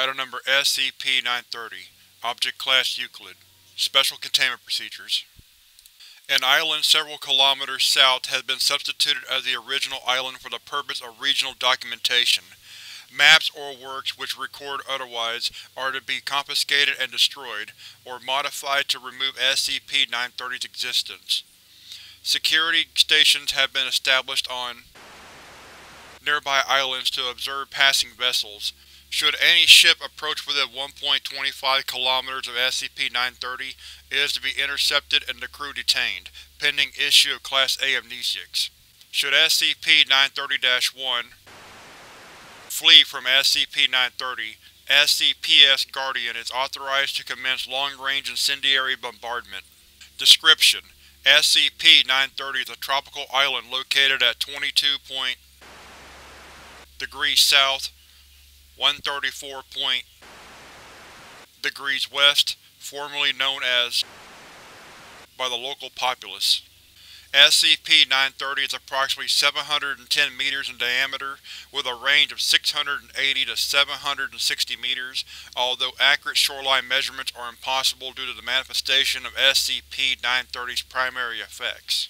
Item Number SCP-930 Object Class Euclid Special Containment Procedures An island several kilometers south has been substituted as the original island for the purpose of regional documentation. Maps or works which record otherwise are to be confiscated and destroyed, or modified to remove SCP-930's existence. Security stations have been established on nearby islands to observe passing vessels. Should any ship approach within 1.25 km of SCP-930, it is to be intercepted and the crew detained, pending issue of Class A amnestics. Should SCP-930-1 flee from SCP-930, SCPS Guardian is authorized to commence long-range incendiary bombardment. Description: SCP-930 is a tropical island located at 22 degrees south, 134 point degrees west, formerly known as by the local populace. SCP-930 is approximately 710 meters in diameter, with a range of 680 to 760 meters, although accurate shoreline measurements are impossible due to the manifestation of SCP-930's primary effects.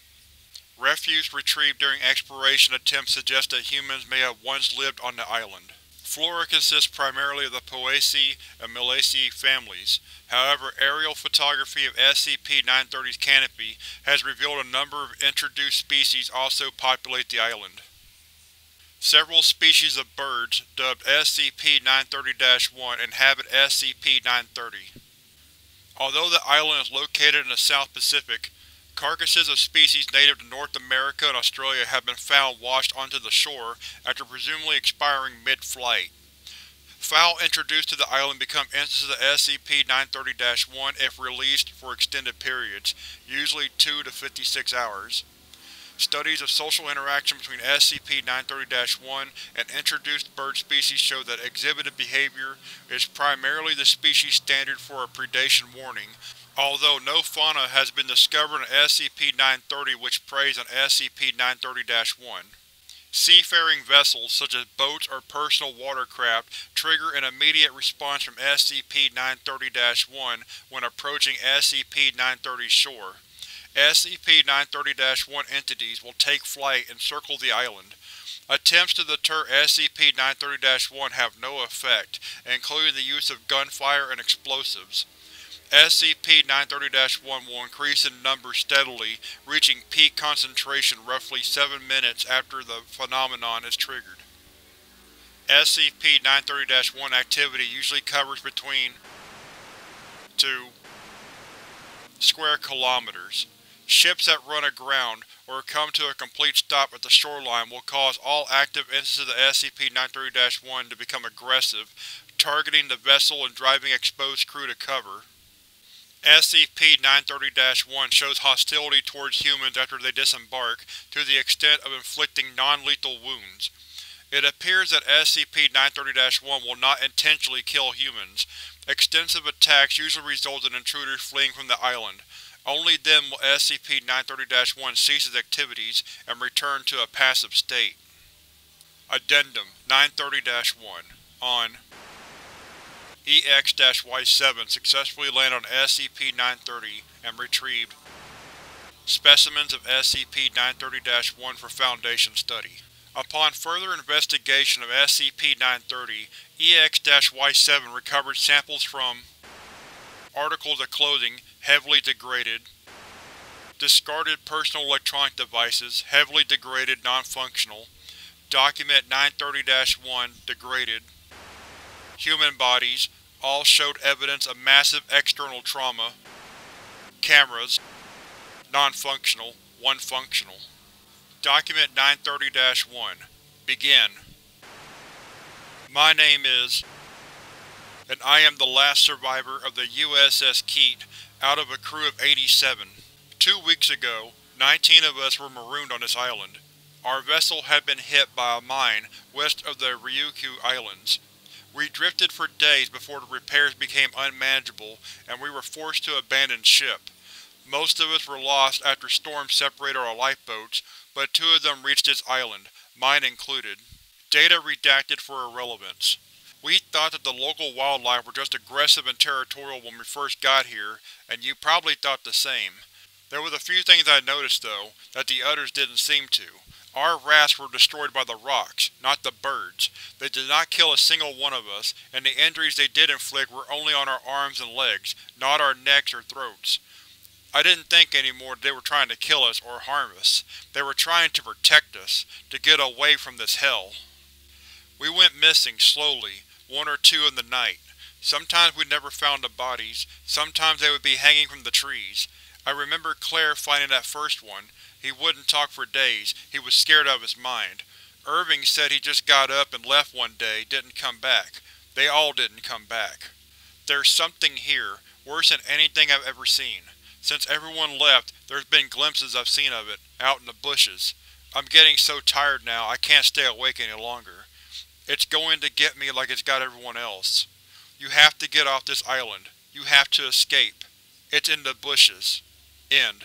Refuse retrieved during exploration attempts suggest that humans may have once lived on the island. Flora consists primarily of the Poaceae and Meliaceae families. However, aerial photography of SCP-930's canopy has revealed a number of introduced species also populate the island. Several species of birds, dubbed SCP-930-1, inhabit SCP-930. Although the island is located in the South Pacific, Carcasses of species native to North America and Australia have been found washed onto the shore after presumably expiring mid-flight. Fowl introduced to the island become instances of SCP-930-1 if released for extended periods, usually 2 to 56 hours. Studies of social interaction between SCP-930-1 and introduced bird species show that exhibited behavior is primarily the species standard for a predation warning, although no fauna has been discovered in SCP-930 which preys on SCP-930-1. Seafaring vessels, such as boats or personal watercraft, trigger an immediate response from SCP-930-1 when approaching SCP-930's shore. SCP-930-1 entities will take flight and circle the island. Attempts to deter SCP-930-1 have no effect, including the use of gunfire and explosives. SCP-930-1 will increase in number steadily, reaching peak concentration roughly 7 minutes after the phenomenon is triggered. SCP-930-1 activity usually covers between 2 square kilometers. Ships that run aground, or come to a complete stop at the shoreline will cause all active instances of SCP-930-1 to become aggressive, targeting the vessel and driving exposed crew to cover. SCP-930-1 shows hostility towards humans after they disembark, to the extent of inflicting non-lethal wounds. It appears that SCP-930-1 will not intentionally kill humans. Extensive attacks usually result in intruders fleeing from the island. Only then will SCP-930-1 cease its activities and return to a passive state. Addendum 930-1 On EX-Y7 successfully landed on SCP-930 and retrieved specimens of SCP-930-1 for Foundation study. Upon further investigation of SCP-930, EX-Y7 recovered samples from articles of clothing heavily degraded, discarded personal electronic devices heavily degraded non-functional, Document 930-1 degraded, human bodies, all showed evidence of massive external trauma. Cameras. Non-functional. One functional. Document 930-1. Begin. My name is, and I am the last survivor of the USS Keat out of a crew of 87. Two weeks ago, 19 of us were marooned on this island. Our vessel had been hit by a mine west of the Ryukyu Islands. We drifted for days before the repairs became unmanageable and we were forced to abandon ship. Most of us were lost after storms separated our lifeboats, but two of them reached this island, mine included. Data redacted for irrelevance. We thought that the local wildlife were just aggressive and territorial when we first got here, and you probably thought the same. There was a few things I noticed, though, that the others didn't seem to. Our rats were destroyed by the rocks, not the birds. They did not kill a single one of us, and the injuries they did inflict were only on our arms and legs, not our necks or throats. I didn't think anymore that they were trying to kill us or harm us. They were trying to protect us, to get away from this hell. We went missing, slowly, one or two in the night. Sometimes we never found the bodies, sometimes they would be hanging from the trees. I remember Claire finding that first one. He wouldn't talk for days, he was scared out of his mind. Irving said he just got up and left one day, didn't come back. They all didn't come back. There's something here, worse than anything I've ever seen. Since everyone left, there's been glimpses I've seen of it, out in the bushes. I'm getting so tired now I can't stay awake any longer. It's going to get me like it's got everyone else. You have to get off this island. You have to escape. It's in the bushes. End.